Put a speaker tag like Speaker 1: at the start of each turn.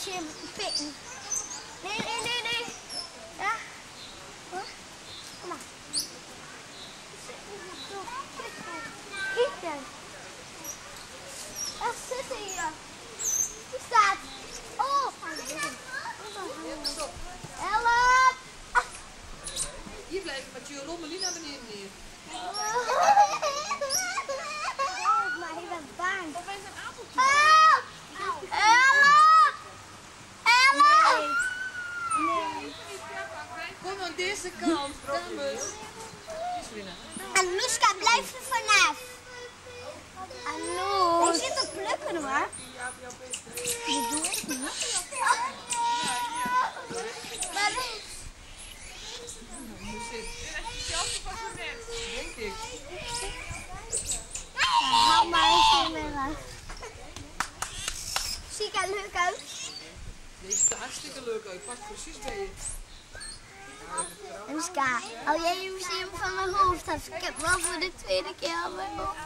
Speaker 1: wc pikken. Nee, nee, nee, nee. Ja. Kom
Speaker 2: aan deze kant, dames.
Speaker 1: Anoushka, blijf er vanaf. Anoush. Hij zit te plukken hoor. Je doet het niet. Maar
Speaker 2: Denk ik.
Speaker 1: Haal maar eens. Zie ik er leuk uit?
Speaker 2: Deze ziet er hartstikke leuk uit. Past precies bij je.
Speaker 1: Anoushka, hou jij je museum van mijn hoofd af? Ik heb wel voor de tweede keer aan mijn hoofd.